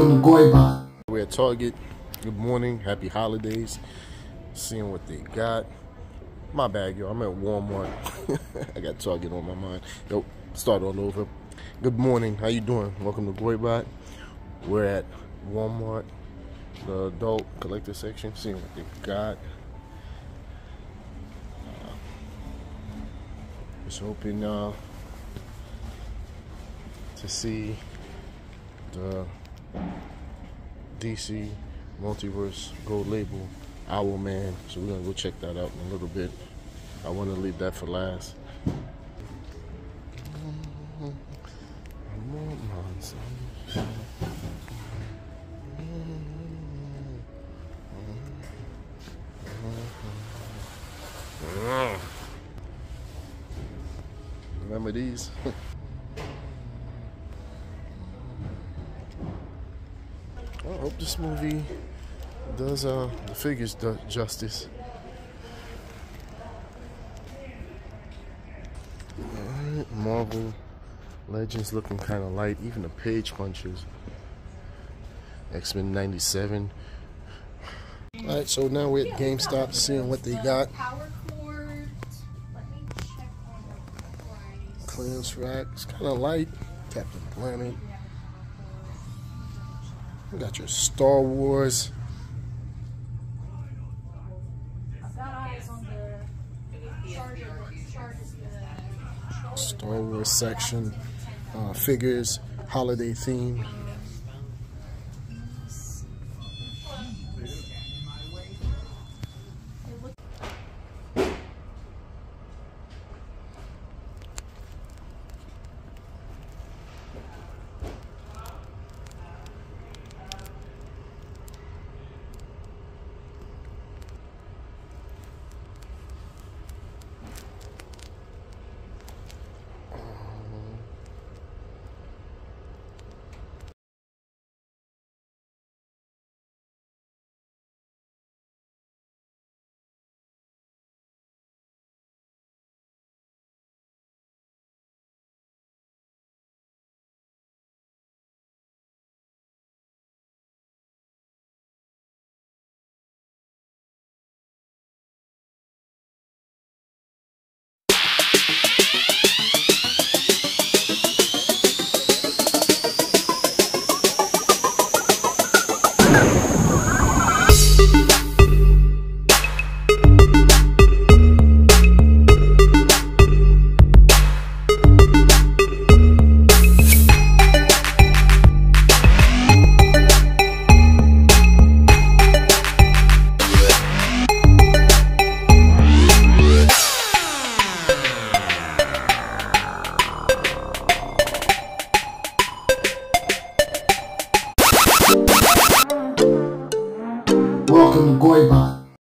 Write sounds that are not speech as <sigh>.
Welcome to Goybot. We're at Target. Good morning. Happy holidays. Seeing what they got. My bad, yo. I'm at Walmart. <laughs> I got Target on my mind. Yo, start all over. Good morning. How you doing? Welcome to Goybot. We're at Walmart, the adult collector section. Seeing what they got. Uh, just hoping uh, to see the DC Multiverse Gold Label Owlman. So we're gonna go check that out in a little bit. I want to leave that for last. Remember these? <laughs> I hope this movie does uh, the figures justice. Alright, Marvel Legends looking kind of light. Even the page punches. X Men '97. Alright, so now we're at GameStop seeing what they got. Clearance rack. It's kind of light. Captain Planet. Got your Star Wars. Star Wars section, uh, figures, holiday theme. Welcome to Goybot.